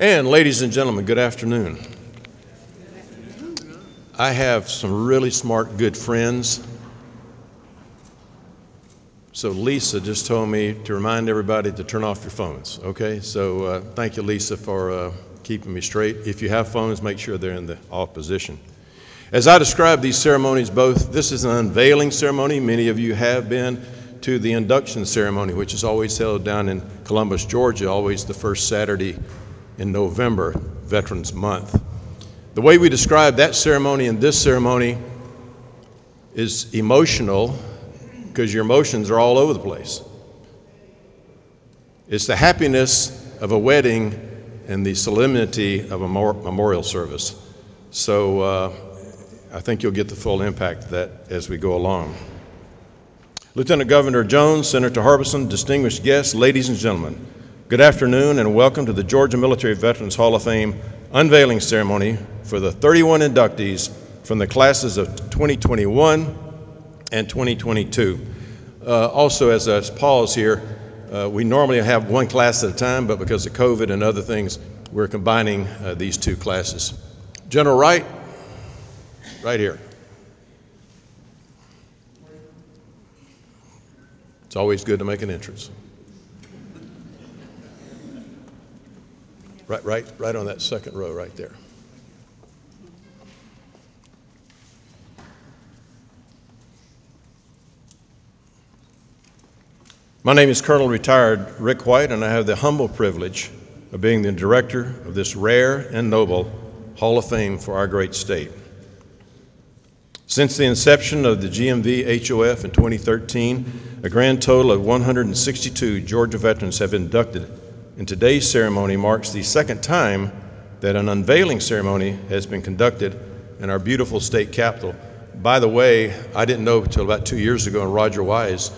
And ladies and gentlemen, good afternoon. I have some really smart, good friends. So Lisa just told me to remind everybody to turn off your phones, okay? So uh, thank you, Lisa, for uh, keeping me straight. If you have phones, make sure they're in the off position. As I describe these ceremonies, both this is an unveiling ceremony. Many of you have been to the induction ceremony, which is always held down in Columbus, Georgia, always the first Saturday in November, Veterans Month. The way we describe that ceremony and this ceremony is emotional because your emotions are all over the place. It's the happiness of a wedding and the solemnity of a memorial service. So uh, I think you'll get the full impact of that as we go along. Lieutenant Governor Jones, Senator Harbison, distinguished guests, ladies and gentlemen, good afternoon and welcome to the Georgia Military Veterans Hall of Fame unveiling ceremony for the 31 inductees from the classes of 2021 and 2022. Uh, also, as I pause here, uh, we normally have one class at a time, but because of COVID and other things, we're combining uh, these two classes. General Wright, right here. It's always good to make an entrance. Right, right, right on that second row right there. My name is Colonel Retired Rick White, and I have the humble privilege of being the director of this rare and noble Hall of Fame for our great state. Since the inception of the GMV HOF in 2013, a grand total of 162 Georgia veterans have inducted, and today's ceremony marks the second time that an unveiling ceremony has been conducted in our beautiful state capital. By the way, I didn't know until about two years ago, and Roger Wise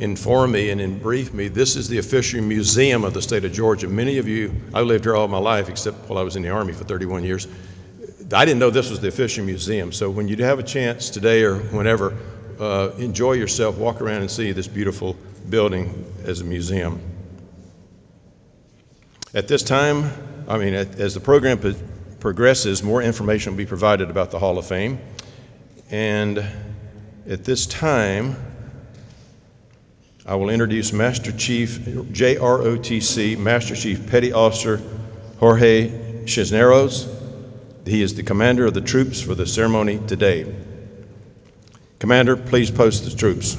informed me and briefed me this is the official museum of the state of Georgia. Many of you, I lived here all my life, except while I was in the Army for 31 years. I didn't know this was the official museum. So when you have a chance today or whenever, uh, enjoy yourself, walk around and see this beautiful building as a museum. At this time, I mean, as the program progresses, more information will be provided about the Hall of Fame. And at this time, I will introduce Master Chief, JROTC, Master Chief Petty Officer Jorge Cisneros. He is the commander of the troops for the ceremony today. Commander, please post the troops.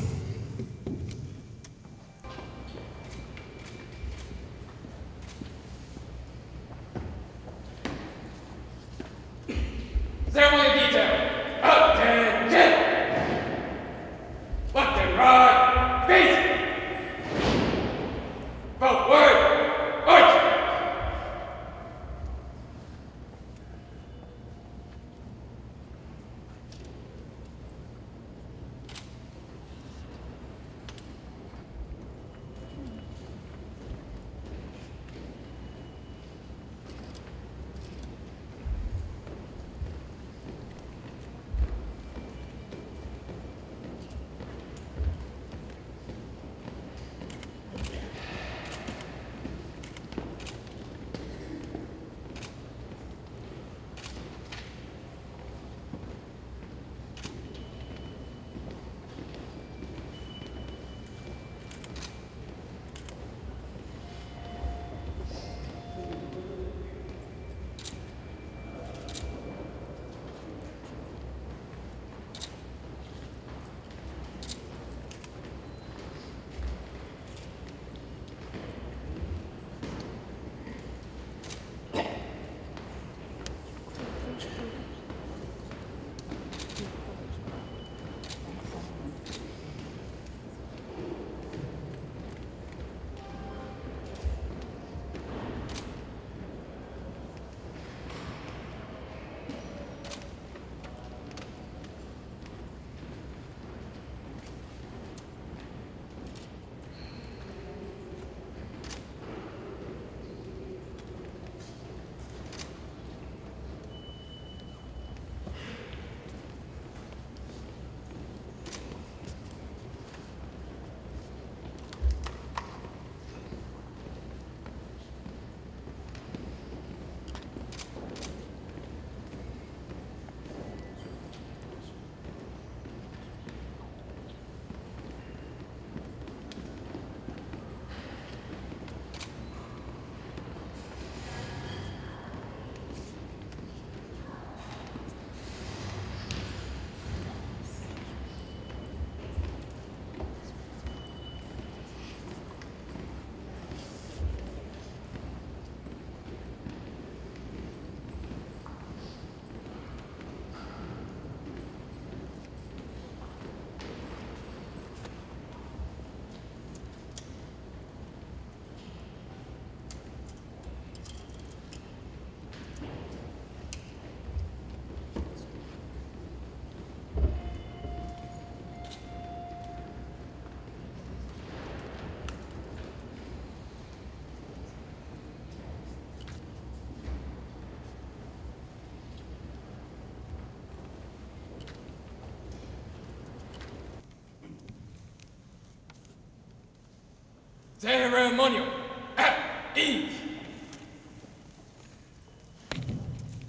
Ceremonial.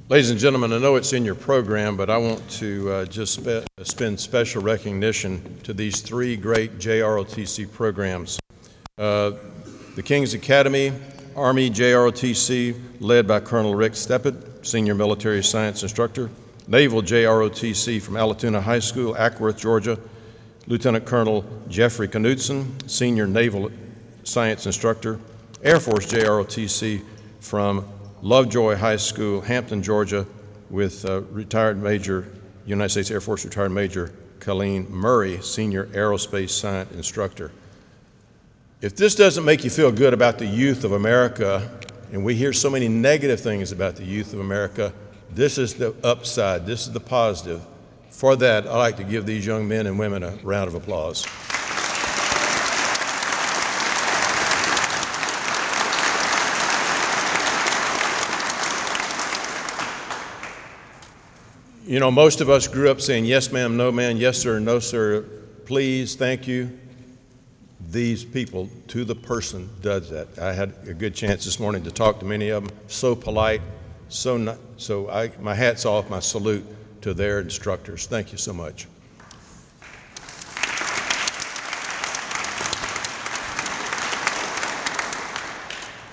Ladies and gentlemen, I know it's in your program, but I want to uh, just spe- spend special recognition to these three great JROTC programs. Uh, the King's Academy, Army JROTC, led by Colonel Rick Steppett, Senior Military Science Instructor, Naval JROTC from Allatoona High School, Acworth, Georgia, Lieutenant Colonel Jeffrey Knudsen, Senior Naval Science Instructor, Air Force JROTC from Lovejoy High School, Hampton, Georgia, with uh, retired Major, United States Air Force retired Major Colleen Murray, Senior Aerospace Science Instructor. If this doesn't make you feel good about the youth of America, and we hear so many negative things about the youth of America, this is the upside, this is the positive. For that, I'd like to give these young men and women a round of applause. You know, most of us grew up saying, yes, ma'am, no, ma'am, yes, sir, no, sir, please, thank you. These people, to the person, does that. I had a good chance this morning to talk to many of them. So polite, so not, so I, my hat's off, my salute to their instructors. Thank you so much.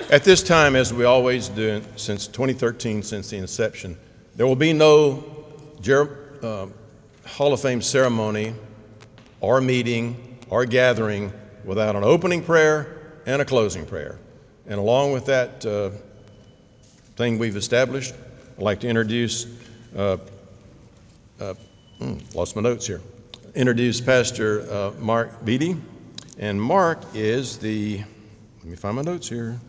At this time, as we always do since 2013, since the inception, there will be no Jer- uh, Hall of Fame ceremony or meeting or gathering without an opening prayer and a closing prayer. And along with that uh, thing we've established, I'd like to introduce, uh, hmm, lost my notes here, introduce Pastor uh, Mark Beatty. And Mark is the, let me find my notes here.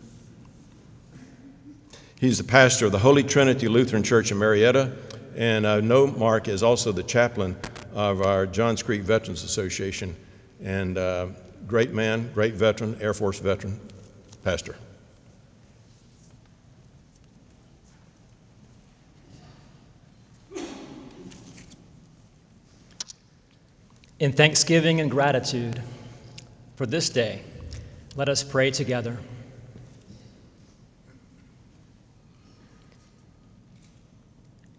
He's the pastor of the Holy Trinity Lutheran Church in Marietta. And I know Mark is also the chaplain of our Johns Creek Veterans Association. And uh, great man, great veteran, Air Force veteran, pastor. In thanksgiving and gratitude for this day, let us pray together.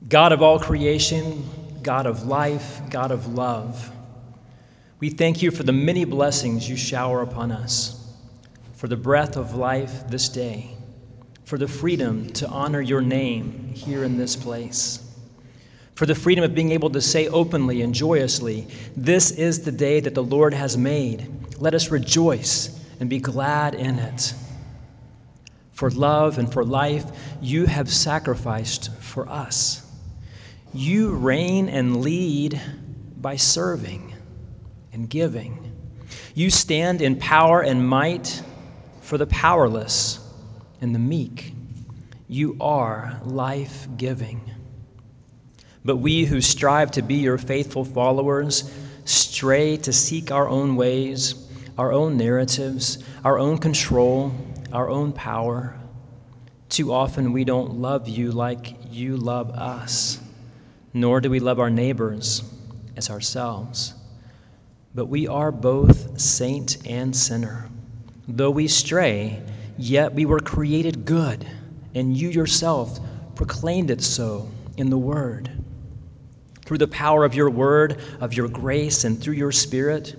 God of all creation, God of life, God of love, we thank you for the many blessings you shower upon us, for the breath of life this day, for the freedom to honor your name here in this place, for the freedom of being able to say openly and joyously, This is the day that the Lord has made. Let us rejoice and be glad in it. For love and for life, you have sacrificed for us. You reign and lead by serving and giving. You stand in power and might for the powerless and the meek. You are life giving. But we who strive to be your faithful followers stray to seek our own ways, our own narratives, our own control, our own power. Too often we don't love you like you love us nor do we love our neighbors as ourselves. But we are both saint and sinner. Though we stray, yet we were created good, and you yourself proclaimed it so in the Word. Through the power of your Word, of your grace, and through your Spirit,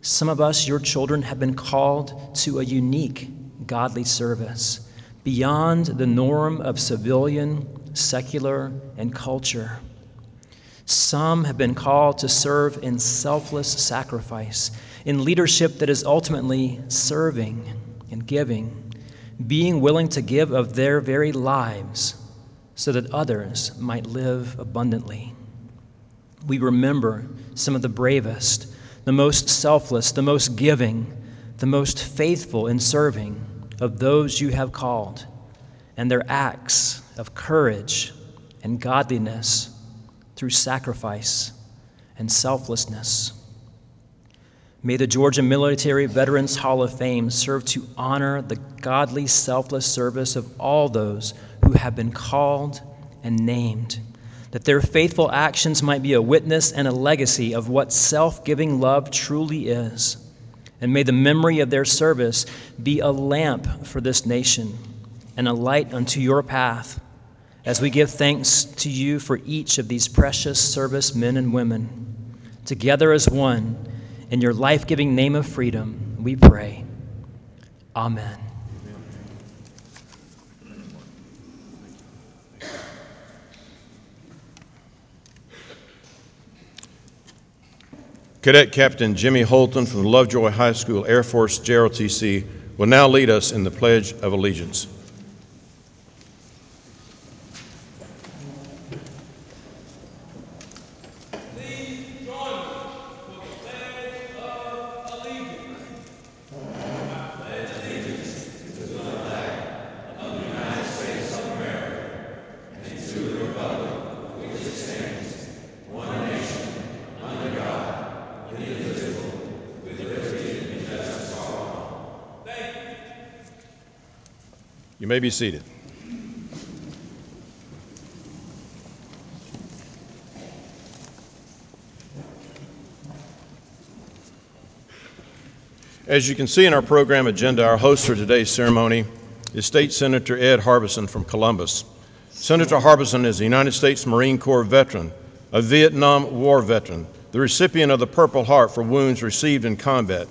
some of us, your children, have been called to a unique godly service beyond the norm of civilian, secular, and culture. Some have been called to serve in selfless sacrifice, in leadership that is ultimately serving and giving, being willing to give of their very lives so that others might live abundantly. We remember some of the bravest, the most selfless, the most giving, the most faithful in serving of those you have called, and their acts of courage and godliness through sacrifice and selflessness. May the Georgia Military Veterans Hall of Fame serve to honor the godly, selfless service of all those who have been called and named, that their faithful actions might be a witness and a legacy of what self giving love truly is, And may the memory of their service be a lamp for this nation and a light unto your path as we give thanks to you for each of these precious service men and women. Together as one, in your life giving name of freedom, we pray. Amen. Cadet Captain Jimmy Holton from the Lovejoy High School Air Force JROTC will now lead us in the Pledge of Allegiance. Be seated. As you can see in our program agenda, our host for today's ceremony is State Senator Ed Harbison from Columbus. Senator Harbison is a United States Marine Corps veteran, a Vietnam War veteran, the recipient of the Purple Heart for wounds received in combat.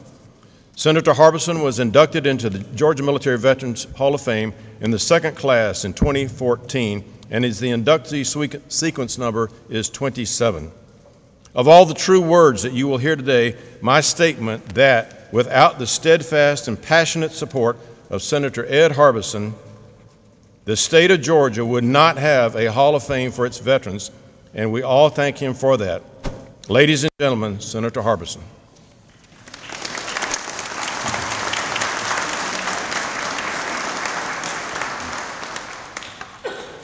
Senator Harbison was inducted into the Georgia Military Veterans Hall of Fame in the second class in 2014, and is the inductee sequence number is 27. Of all the true words that you will hear today, my statement that without the steadfast and passionate support of Senator Ed Harbison, the state of Georgia would not have a Hall of Fame for its veterans, and we all thank him for that. Ladies and gentlemen, Senator Harbison.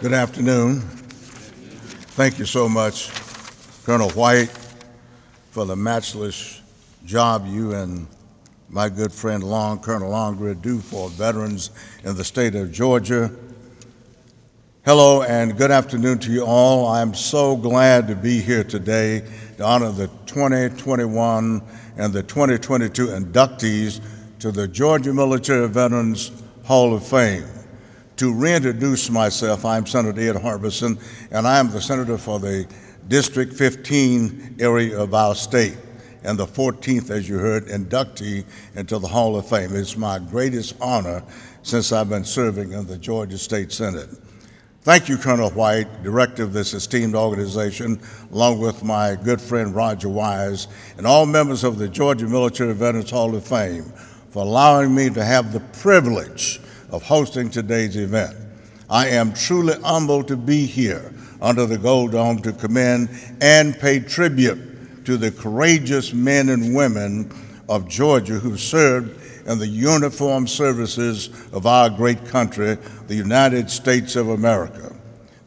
Good afternoon. Thank you so much, Colonel White, for the matchless job you and my good friend Long, Colonel Longred do for veterans in the state of Georgia. Hello and good afternoon to you all. I'm so glad to be here today to honor the 2021 and the 2022 inductees to the Georgia Military Veterans Hall of Fame. To reintroduce myself, I'm Senator Ed Harbison, and I am the senator for the District 15 area of our state, and the 14th, as you heard, inductee into the Hall of Fame. It's my greatest honor since I've been serving in the Georgia State Senate. Thank you, Colonel White, director of this esteemed organization, along with my good friend Roger Wise, and all members of the Georgia Military Veterans Hall of Fame for allowing me to have the privilege of hosting today's event. I am truly humbled to be here under the Gold Dome to commend and pay tribute to the courageous men and women of Georgia who served in the uniformed services of our great country, the United States of America.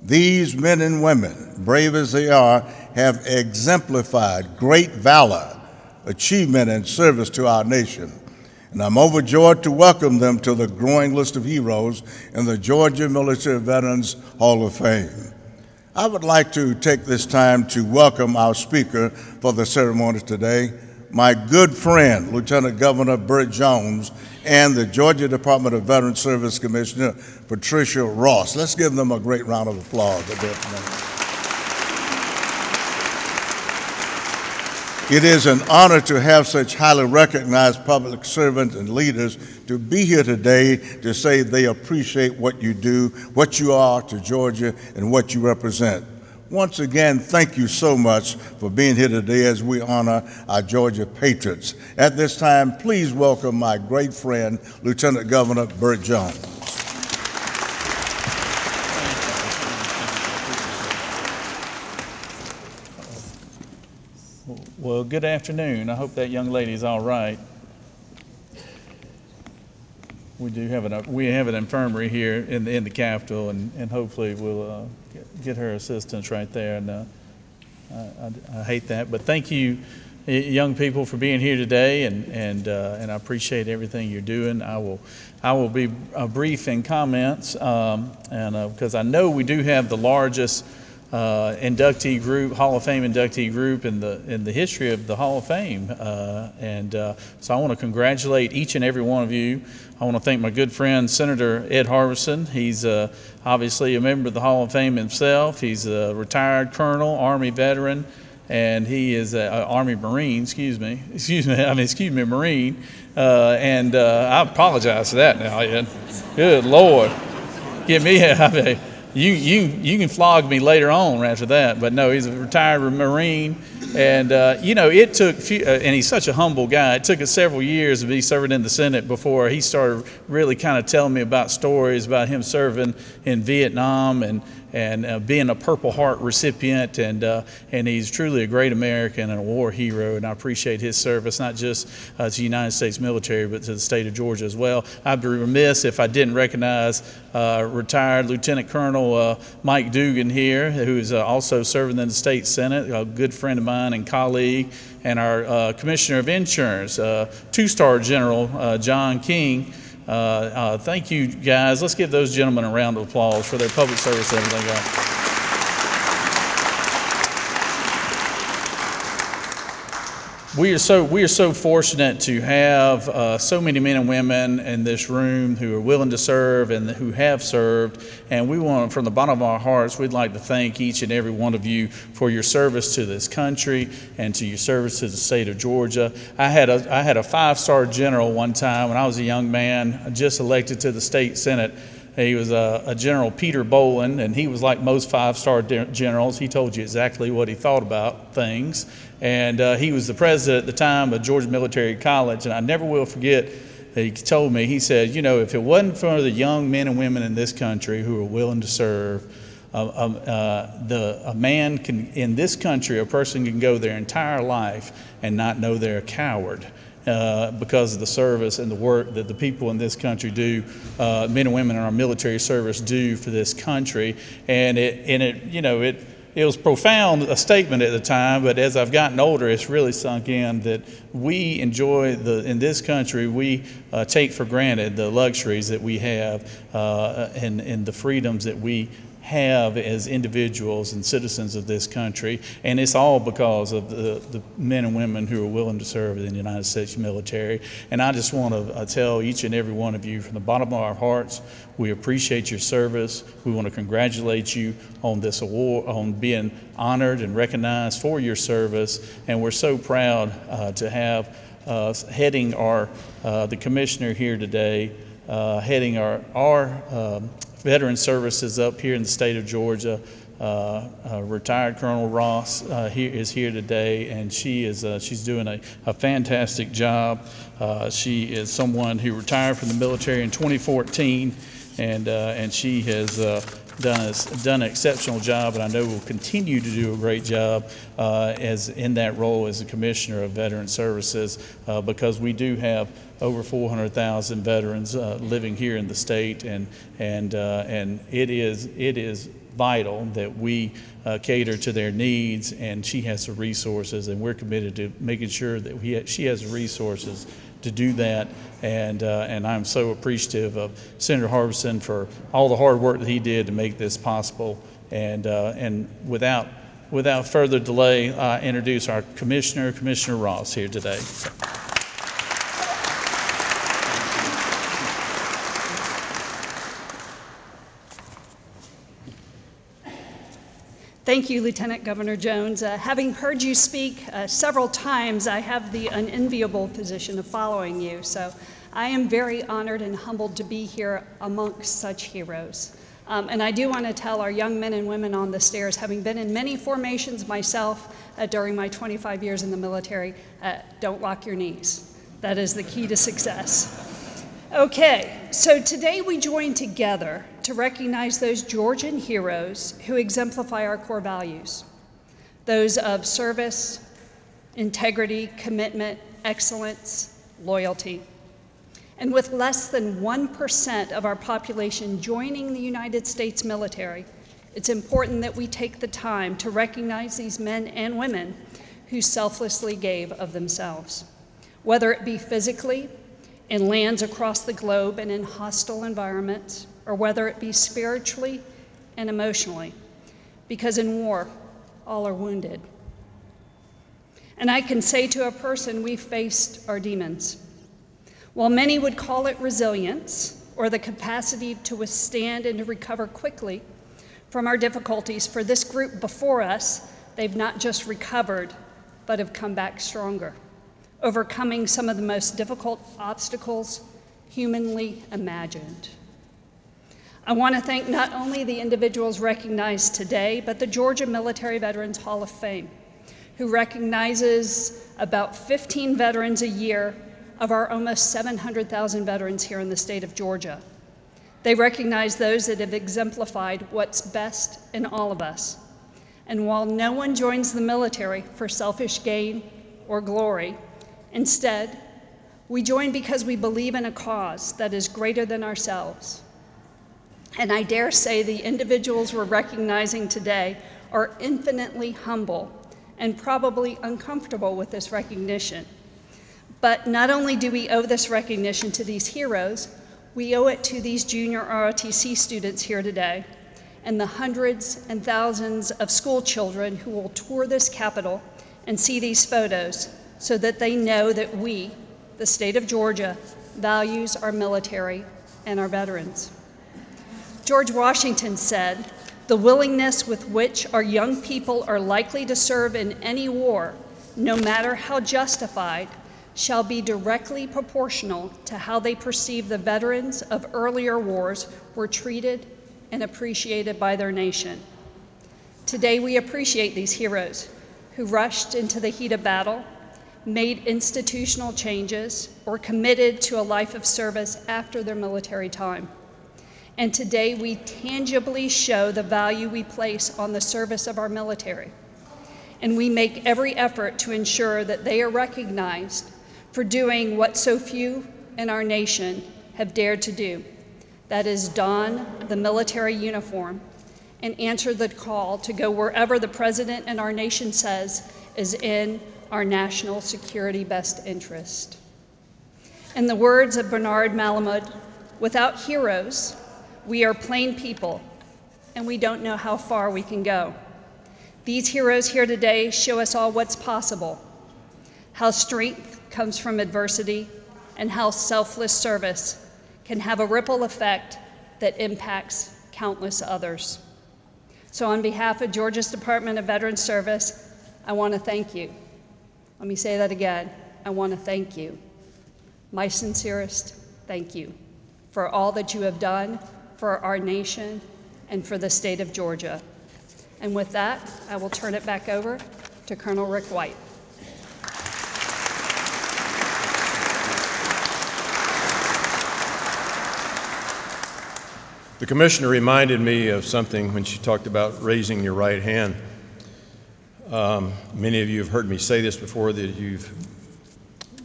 These men and women, brave as they are, have exemplified great valor, achievement, and service to our nation and I'm overjoyed to welcome them to the growing list of heroes in the Georgia Military Veterans Hall of Fame. I would like to take this time to welcome our speaker for the ceremony today, my good friend, Lieutenant Governor Burt Jones, and the Georgia Department of Veterans Service Commissioner, Patricia Ross. Let's give them a great round of applause. It is an honor to have such highly recognized public servants and leaders to be here today to say they appreciate what you do, what you are to Georgia, and what you represent. Once again, thank you so much for being here today as we honor our Georgia patriots. At this time, please welcome my great friend, Lieutenant Governor Burt Jones. Well, good afternoon. I hope that young lady's all right. We do have an we have an infirmary here in the in the Capitol, and, and hopefully we'll uh, get, get, her assistance right there. And uh, I, I, I, hate that, but thank you, young people, for being here today, and and uh, and I appreciate everything you're doing. I will I will be uh, brief in comments, um, and because uh, I know we do have the largest uh, inductee group, Hall of Fame inductee group in the in the history of the Hall of Fame. Uh, and uh, so I want to congratulate each and every one of you. I want to thank my good friend Senator Ed Harbison. He's uh, obviously a member of the Hall of Fame himself. He's a retired colonel, Army veteran, and he is an Army Marine. Excuse me, excuse me. I mean, excuse me, Marine. Uh, and uh, I apologize for that now, Ed. Good Lord, give me. I mean, you, you, you can flog me later on after that. But no, he's a retired Marine. And, uh, you know, it took, few, uh, and he's such a humble guy. It took us several years to be serving in the Senate before he started really kind of telling me about stories about him serving in Vietnam and, and uh, being a Purple Heart recipient. And, uh, and he's truly a great American and a war hero. And I appreciate his service, not just uh, to the United States military, but to the state of Georgia as well. I'd be remiss if I didn't recognize uh, retired Lieutenant Colonel Mike Dugan here, who's uh, also serving in the state Senate, a good friend of mine and colleague, and our Commissioner of Insurance, two star General John King. Uh, uh, thank you, guys. Let's give those gentlemen a round of applause for their public service everything. We are so we are so fortunate to have uh, so many men and women in this room who are willing to serve and who have served. And we want, from the bottom of our hearts, we'd like to thank each and every one of you for your service to this country and to your service to the state of Georgia. I had a I had a five star general one time when I was a young man, just elected to the state senate he was a, a General Peter Boylan, and he was like most five star generals. He told you exactly what he thought about things. And uh, he was the president at the time of Georgia Military College. And I never will forget he told me, he said, You know, if it wasn't for the young men and women in this country who are willing to serve, uh, uh, the, a man can, in this country, a person can go their entire life and not know they're a coward. Uh, because of the service and the work that the people in this country do, uh, men and women in our military service do for this country. And it, and it, you know, it, it was profound a statement at the time, but as I've gotten older, it's really sunk in that we enjoy the in this country we uh, take for granted the luxuries that we have uh, and and the freedoms that we have as individuals and citizens of this country. And it's all because of the, the men and women who are willing to serve in the United States military. And I just want to uh, tell each and every one of you from the bottom of our hearts, we appreciate your service. We want to congratulate you on this award, on being honored and recognized for your service. And we're so proud uh, to have uh, heading our, uh, the commissioner here today, uh, heading our, our um, veteran services up here in the state of Georgia. Uh, uh, retired Colonel Ross uh, here, is here today, and she is uh, she's doing a, a fantastic job. Uh, she is someone who retired from the military in 2014, and uh, and she has done a, done an exceptional job, and I know will continue to do a great job as in that role as a commissioner of veteran services, because we do have over 400,000 veterans uh, living here in the state, and and uh, and it is it is vital that we uh, cater to their needs. And she has the resources, and we're committed to making sure that we ha- she has the resources to do that. And uh, and I'm so appreciative of Senator Harbison for all the hard work that he did to make this possible. And uh, and without without further delay, I introduce our commissioner, Commissioner Ross, here today. Thank you, Lieutenant Governor Jones. Uh, having heard you speak uh, several times, I have the unenviable position of following you. So I am very honored and humbled to be here amongst such heroes. Um, and I do want to tell our young men and women on the stairs, having been in many formations myself uh, during my 25 years in the military, uh, don't lock your knees. That is the key to success. Okay, so today we join together to recognize those Georgian heroes who exemplify our core values those of service, integrity, commitment, excellence, loyalty. And with less than 1% of our population joining the United States military, it's important that we take the time to recognize these men and women who selflessly gave of themselves, whether it be physically, in lands across the globe and in hostile environments, or whether it be spiritually and emotionally. because in war, all are wounded. And I can say to a person, we've faced our demons. While many would call it resilience or the capacity to withstand and to recover quickly from our difficulties, for this group before us, they've not just recovered, but have come back stronger, overcoming some of the most difficult obstacles humanly imagined. I want to thank not only the individuals recognized today, but the Georgia Military Veterans Hall of Fame, who recognizes about 15 veterans a year of our almost 700,000 veterans here in the state of Georgia. They recognize those that have exemplified what's best in all of us. And while no one joins the military for selfish gain or glory, instead, we join because we believe in a cause that is greater than ourselves. And I dare say the individuals we're recognizing today are infinitely humble and probably uncomfortable with this recognition. But not only do we owe this recognition to these heroes, we owe it to these junior ROTC students here today and the hundreds and thousands of school children who will tour this Capitol and see these photos so that they know that we, the state of Georgia, values our military and our veterans. George Washington said, the willingness with which our young people are likely to serve in any war, no matter how justified, shall be directly proportional to how they perceive the veterans of earlier wars were treated and appreciated by their nation. Today, we appreciate these heroes who rushed into the heat of battle, made institutional changes, or committed to a life of service after their military time. And today, we tangibly show the value we place on the service of our military. And we make every effort to ensure that they are recognized for doing what so few in our nation have dared to do that is, don the military uniform and answer the call to go wherever the President and our nation says is in our national security best interest. In the words of Bernard Malamud, without heroes, we are plain people and we don't know how far we can go. These heroes here today show us all what's possible, how strength comes from adversity, and how selfless service can have a ripple effect that impacts countless others. So, on behalf of Georgia's Department of Veterans Service, I want to thank you. Let me say that again. I want to thank you. My sincerest thank you for all that you have done for our nation and for the state of Georgia. And with that, I will turn it back over to Colonel Rick White. The commissioner reminded me of something when she talked about raising your right hand. Um, many of you have heard me say this before that you've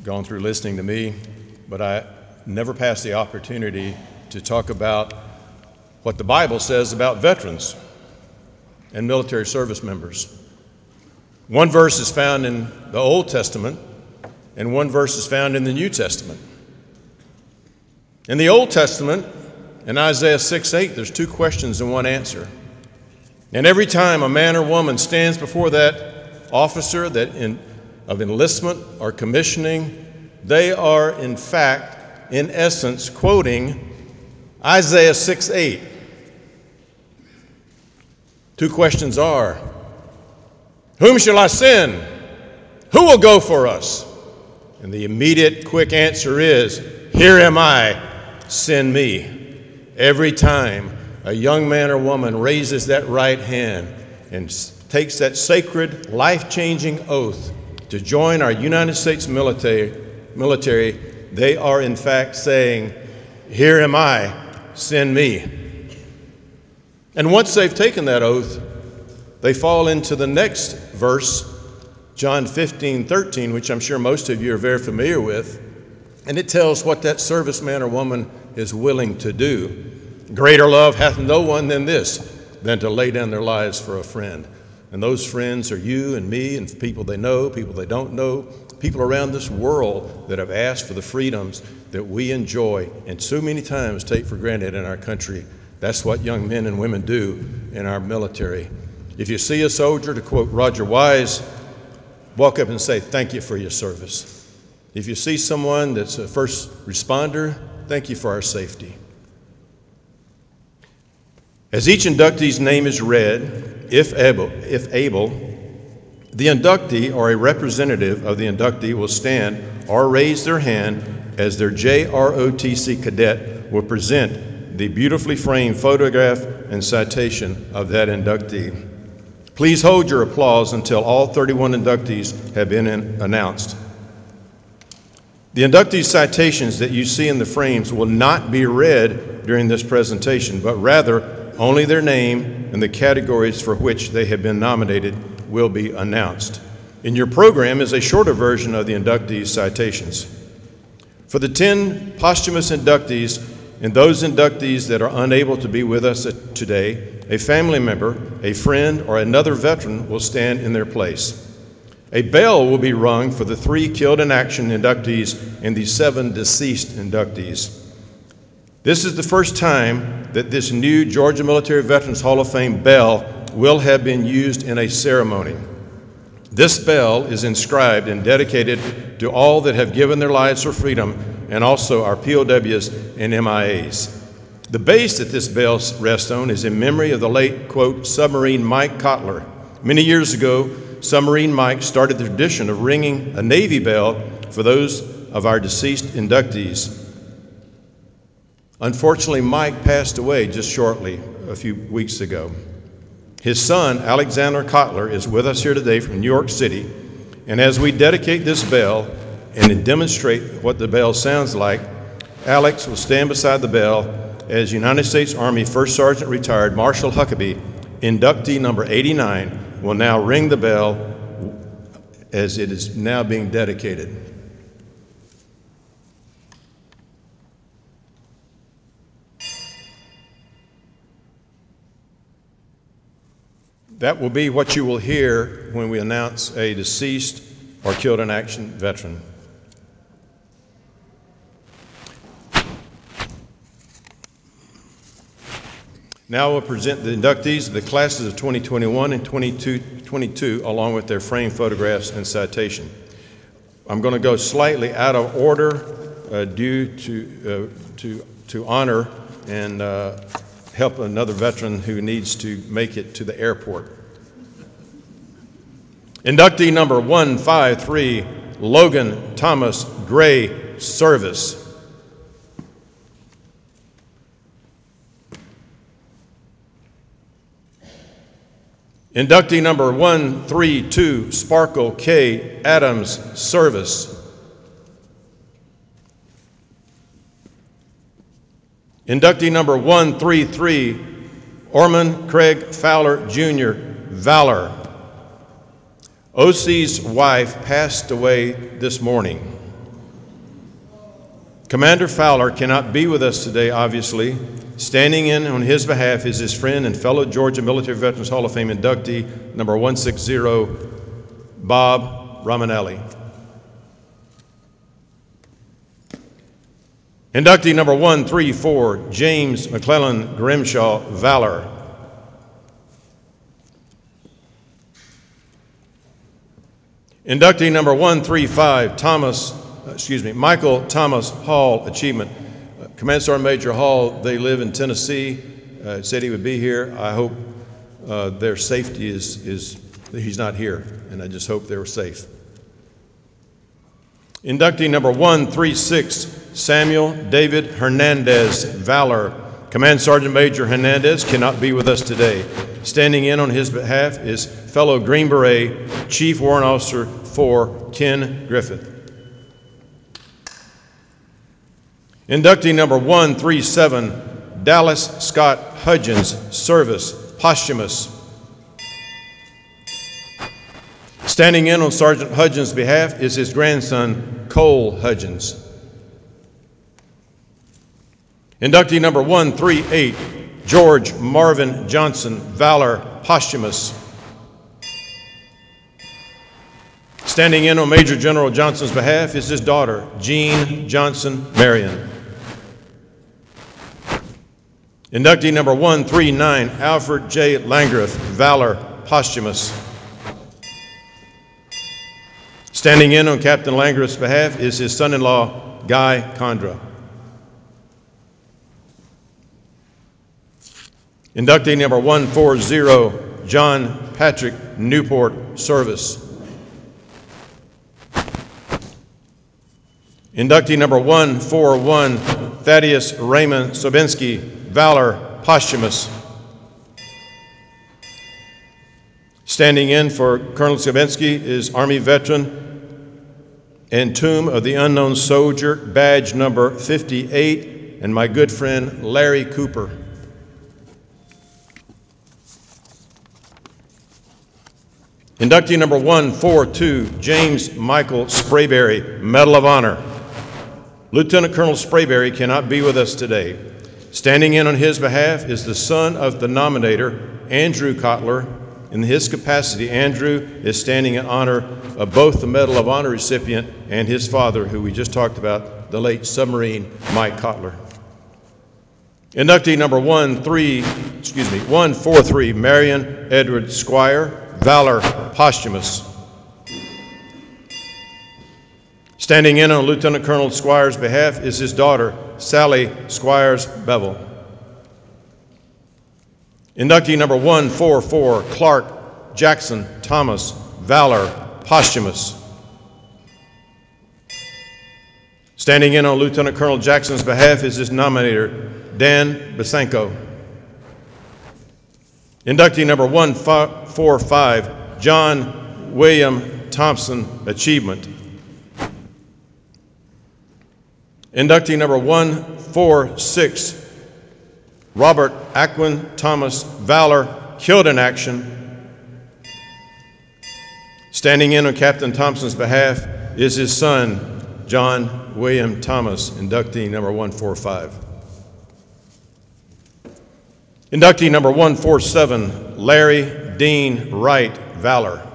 gone through listening to me, but I never pass the opportunity to talk about what the Bible says about veterans and military service members. One verse is found in the Old Testament, and one verse is found in the New Testament. In the Old Testament, in Isaiah 6 8, there's two questions and one answer. And every time a man or woman stands before that officer that in, of enlistment or commissioning, they are in fact, in essence, quoting Isaiah 6 8. Two questions are Whom shall I send? Who will go for us? And the immediate, quick answer is Here am I, send me. Every time a young man or woman raises that right hand and takes that sacred, life changing oath to join our United States military, military, they are in fact saying, Here am I, send me. And once they've taken that oath, they fall into the next verse, John 15, 13, which I'm sure most of you are very familiar with. And it tells what that serviceman or woman is willing to do. Greater love hath no one than this, than to lay down their lives for a friend. And those friends are you and me and people they know, people they don't know, people around this world that have asked for the freedoms that we enjoy and so many times take for granted in our country. That's what young men and women do in our military. If you see a soldier, to quote Roger Wise, walk up and say, Thank you for your service. If you see someone that's a first responder, thank you for our safety. As each inductee's name is read, if able, if able, the inductee or a representative of the inductee will stand or raise their hand as their JROTC cadet will present the beautifully framed photograph and citation of that inductee. Please hold your applause until all 31 inductees have been in, announced. The inductee citations that you see in the frames will not be read during this presentation, but rather only their name and the categories for which they have been nominated will be announced. In your program is a shorter version of the inductees' citations. For the 10 posthumous inductees and those inductees that are unable to be with us today, a family member, a friend, or another veteran will stand in their place. A bell will be rung for the three killed in action inductees and the seven deceased inductees. This is the first time that this new Georgia Military Veterans Hall of Fame bell will have been used in a ceremony. This bell is inscribed and dedicated to all that have given their lives for freedom and also our POWs and MIAs. The base that this bell rests on is in memory of the late, quote, submarine Mike Cotler. Many years ago, Submarine Mike started the tradition of ringing a Navy bell for those of our deceased inductees. Unfortunately, Mike passed away just shortly a few weeks ago. His son, Alexander Cotler, is with us here today from New York City. And as we dedicate this bell and to demonstrate what the bell sounds like, Alex will stand beside the bell as United States Army First Sergeant Retired Marshall Huckabee, inductee number 89, will now ring the bell as it is now being dedicated. That will be what you will hear when we announce a deceased or killed in action veteran. Now we'll present the inductees of the classes of 2021 and 2022, along with their framed photographs and citation. I'm going to go slightly out of order uh, due to, uh, to, to honor and uh, help another veteran who needs to make it to the airport. Inductee number 153, Logan Thomas Gray Service. Inductee number 132, Sparkle K. Adams Service. Inductee number 133, Orman Craig Fowler Jr., Valor. OC's wife passed away this morning. Commander Fowler cannot be with us today, obviously, Standing in on his behalf is his friend and fellow Georgia Military Veterans Hall of Fame inductee, number 160, Bob Romanelli. Inductee number 134, James McClellan Grimshaw Valor. Inductee number 135, Thomas, excuse me, Michael Thomas Hall Achievement. Command Sergeant Major Hall, they live in Tennessee. Uh, said he would be here. I hope uh, their safety is, is, he's not here, and I just hope they were safe. Inductee number 136, Samuel David Hernandez, Valor. Command Sergeant Major Hernandez cannot be with us today. Standing in on his behalf is fellow Green Beret Chief Warrant Officer Four Ken Griffith. Inductee number 137, Dallas Scott Hudgens, service, posthumous. Standing in on Sergeant Hudgens' behalf is his grandson, Cole Hudgens. Inductee number 138, George Marvin Johnson, Valor, posthumous. Standing in on Major General Johnson's behalf is his daughter, Jean Johnson Marion. Inductee number 139, Alfred J. Langriff, Valor, posthumous. Standing in on Captain Landgraf's behalf is his son in law, Guy Condra. Inductee number 140, John Patrick Newport Service. Inductee number 141, Thaddeus Raymond Sobinsky, Valor Posthumous. Standing in for Colonel Sobinsky is Army veteran and Tomb of the Unknown Soldier, badge number 58, and my good friend Larry Cooper. Inductee number 142, James Michael Sprayberry, Medal of Honor. Lieutenant Colonel Sprayberry cannot be with us today. Standing in on his behalf is the son of the nominator, Andrew Kotler. In his capacity, Andrew is standing in honor of both the Medal of Honor recipient and his father, who we just talked about, the late submarine Mike Kotler. Inductee number one three, excuse me, one four three, Marion Edward Squire, Valor Posthumous. Standing in on Lieutenant Colonel Squire's behalf is his daughter, Sally Squires Bevel. Inductee number 144, Clark Jackson Thomas, Valor Posthumous. Standing in on Lieutenant Colonel Jackson's behalf is his nominator, Dan Basenko. Inductee number 145, John William Thompson Achievement. Inductee number 146, Robert Aquin Thomas Valor, killed in action. Standing in on Captain Thompson's behalf is his son, John William Thomas, inductee number 145. Inductee number 147, Larry Dean Wright, Valor.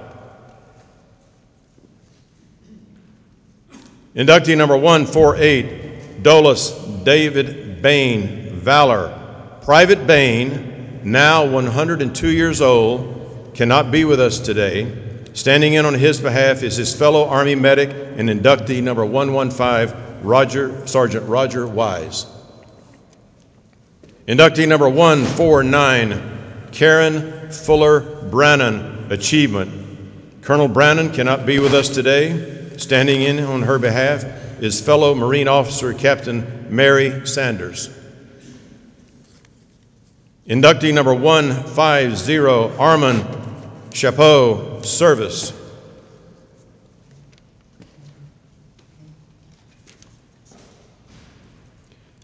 Inductee number 148, Dolus David Bain, Valor. Private Bain, now 102 years old, cannot be with us today. Standing in on his behalf is his fellow Army medic and inductee number 115, Roger, Sergeant Roger Wise. Inductee number 149, Karen Fuller Brannon, Achievement. Colonel Brannon cannot be with us today. Standing in on her behalf is fellow Marine officer Captain Mary Sanders. Inductee number 150, Armand Chapeau, Service.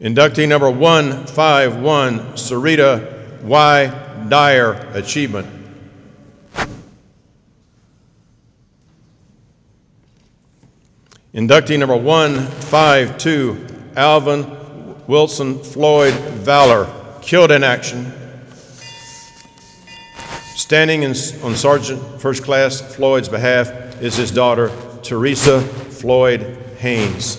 Inductee number 151, Sarita Y. Dyer, Achievement. Inductee number 152, Alvin Wilson Floyd Valor, killed in action. Standing in, on Sergeant First Class Floyd's behalf is his daughter, Teresa Floyd Haynes.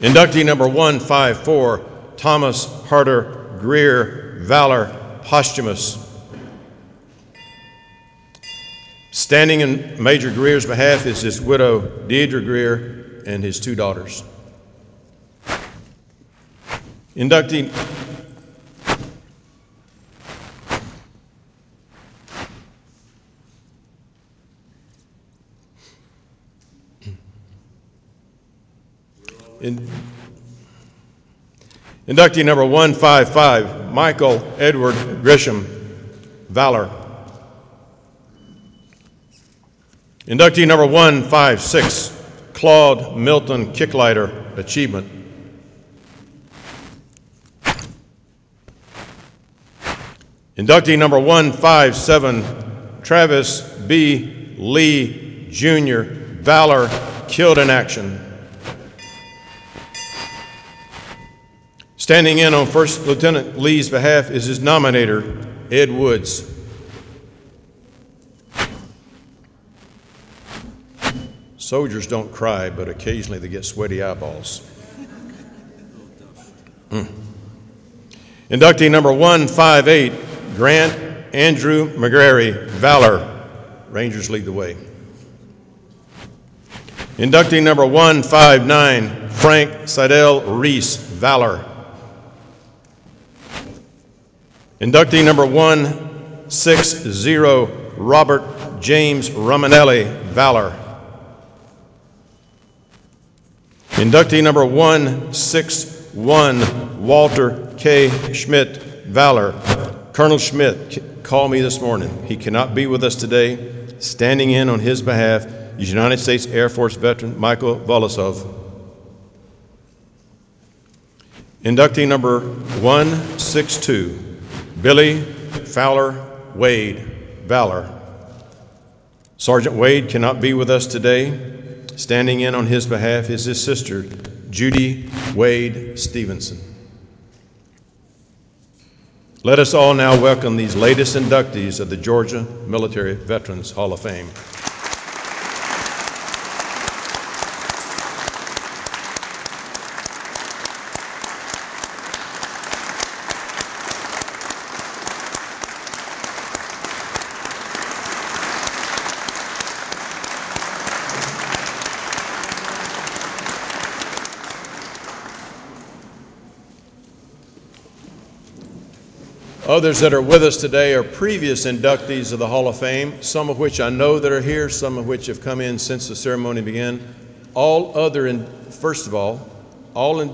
Inductee number 154, Thomas Harder Greer, Valor, posthumous. Standing in Major Greer's behalf is his widow, Deidre Greer, and his two daughters. Inductee In, inductee number 155, Michael Edward Grisham, Valor. Inductee number 156, Claude Milton Kicklighter, Achievement. Inductee number 157, Travis B. Lee Jr., Valor, killed in action. Standing in on First Lieutenant Lee's behalf is his nominator, Ed Woods. Soldiers don't cry, but occasionally they get sweaty eyeballs. Mm. Inductee number 158, Grant Andrew McGrary, Valor. Rangers lead the way. Inductee number 159, Frank Seidel Reese, Valor. Inductee number 160, Robert James Romanelli, Valor. Inductee number 161, Walter K. Schmidt, Valor. Colonel Schmidt called me this morning. He cannot be with us today. Standing in on his behalf is United States Air Force veteran Michael Volosov. Inductee number 162, Billy Fowler Wade, Valor. Sergeant Wade cannot be with us today. Standing in on his behalf is his sister, Judy Wade Stevenson. Let us all now welcome these latest inductees of the Georgia Military Veterans Hall of Fame. Others that are with us today are previous inductees of the Hall of Fame, some of which I know that are here, some of which have come in since the ceremony began. All other, in, first of all, all in,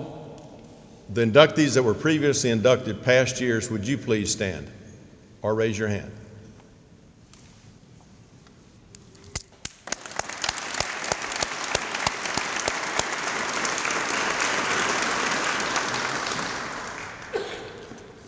the inductees that were previously inducted past years, would you please stand or raise your hand?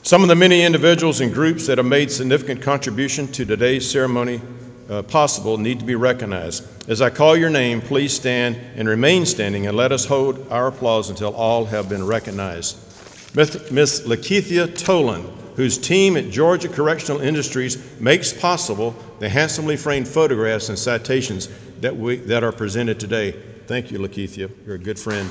Some of the many individuals and groups that have made significant contribution to today's ceremony uh, possible need to be recognized. As I call your name, please stand and remain standing and let us hold our applause until all have been recognized. Miss Lakeithia Tolan, whose team at Georgia Correctional Industries makes possible the handsomely framed photographs and citations that, we, that are presented today. Thank you, Lakeithia. You're a good friend.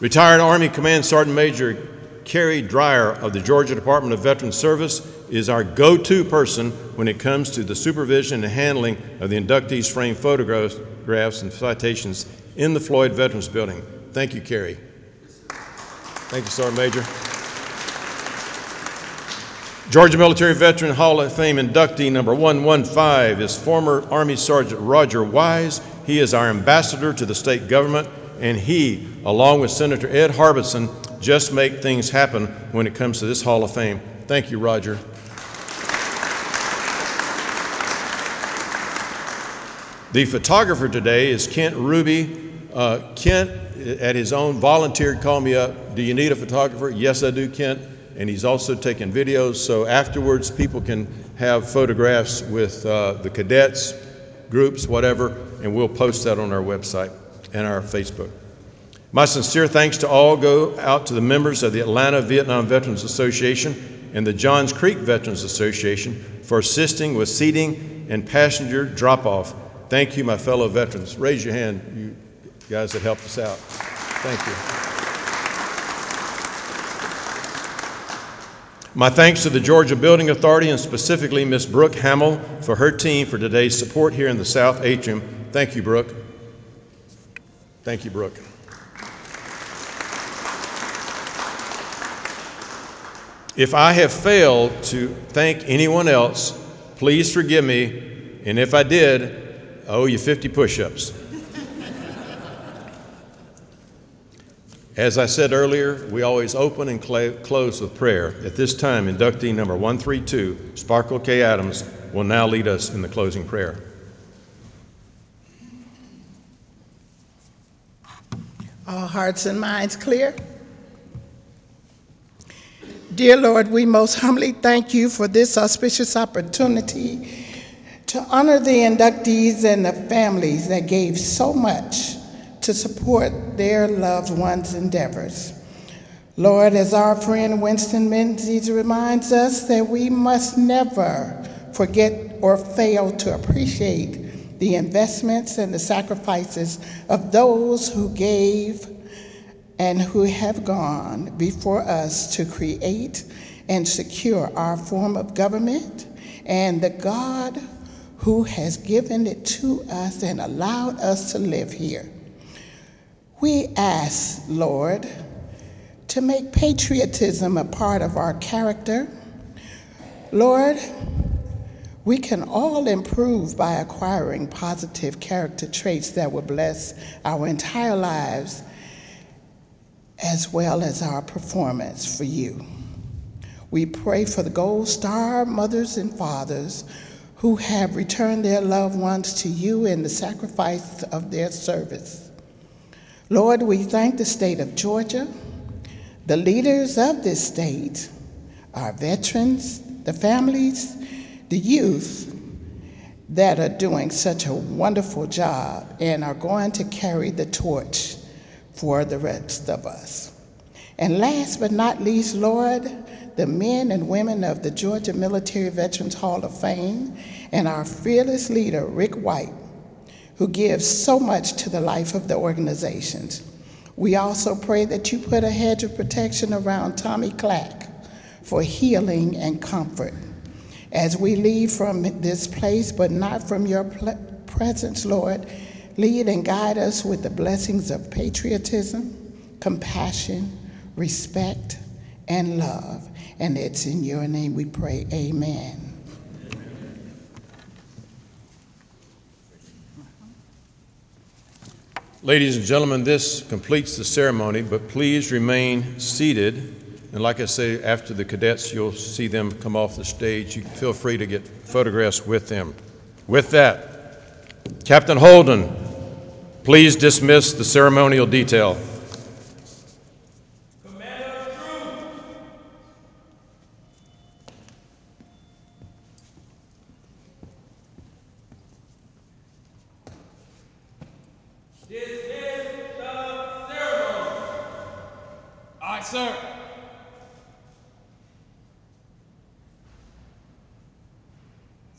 Retired Army Command Sergeant Major Carrie Dreyer of the Georgia Department of Veterans Service is our go to person when it comes to the supervision and handling of the inductees' framed photographs and citations in the Floyd Veterans Building. Thank you, Carrie. Thank you, Sergeant Major. Georgia Military Veteran Hall of Fame inductee number 115 is former Army Sergeant Roger Wise. He is our ambassador to the state government and he, along with Senator Ed Harbison, just make things happen when it comes to this Hall of Fame. Thank you, Roger. The photographer today is Kent Ruby. Uh, Kent, at his own volunteer, called me up. Do you need a photographer? Yes, I do, Kent. And he's also taking videos, so afterwards people can have photographs with uh, the cadets, groups, whatever, and we'll post that on our website and our Facebook. My sincere thanks to all go out to the members of the Atlanta Vietnam Veterans Association and the Johns Creek Veterans Association for assisting with seating and passenger drop off. Thank you, my fellow veterans. Raise your hand, you guys that helped us out. Thank you. My thanks to the Georgia Building Authority and specifically Ms. Brooke Hamill for her team for today's support here in the South Atrium. Thank you, Brooke. Thank you, Brooke. If I have failed to thank anyone else, please forgive me. And if I did, I owe you 50 push ups. As I said earlier, we always open and cl- close with prayer. At this time, inductee number 132, Sparkle K. Adams, will now lead us in the closing prayer. All hearts and minds clear? Dear Lord, we most humbly thank you for this auspicious opportunity to honor the inductees and the families that gave so much to support their loved ones' endeavors. Lord, as our friend Winston Menzies reminds us that we must never forget or fail to appreciate the investments and the sacrifices of those who gave and who have gone before us to create and secure our form of government, and the God who has given it to us and allowed us to live here. We ask, Lord, to make patriotism a part of our character. Lord, we can all improve by acquiring positive character traits that will bless our entire lives as well as our performance for you. We pray for the Gold Star mothers and fathers who have returned their loved ones to you in the sacrifice of their service. Lord, we thank the state of Georgia, the leaders of this state, our veterans, the families, the youth that are doing such a wonderful job and are going to carry the torch for the rest of us. And last but not least, Lord, the men and women of the Georgia Military Veterans Hall of Fame and our fearless leader, Rick White, who gives so much to the life of the organizations. We also pray that you put a hedge of protection around Tommy Clack for healing and comfort. As we leave from this place, but not from your presence, Lord, lead and guide us with the blessings of patriotism, compassion, respect, and love. And it's in your name we pray. Amen. Ladies and gentlemen, this completes the ceremony, but please remain seated. And like I say, after the cadets, you'll see them come off the stage. You feel free to get photographs with them. With that, Captain Holden, please dismiss the ceremonial detail.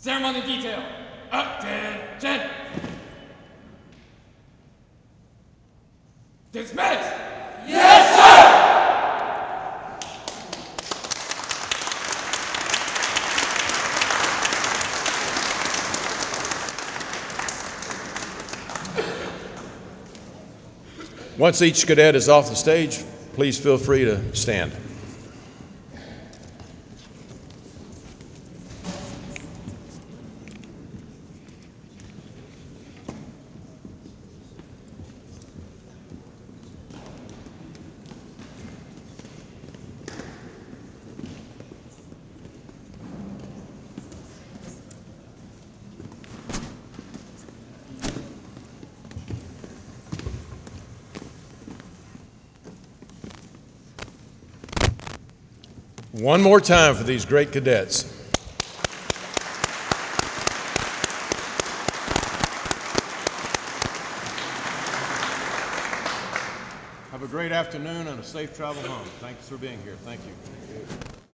Ceremony. Detail. Attention. Dismiss. Yes, sir. Once each cadet is off the stage, Please feel free to stand. One more time for these great cadets. Have a great afternoon and a safe travel home. Thanks for being here. Thank you.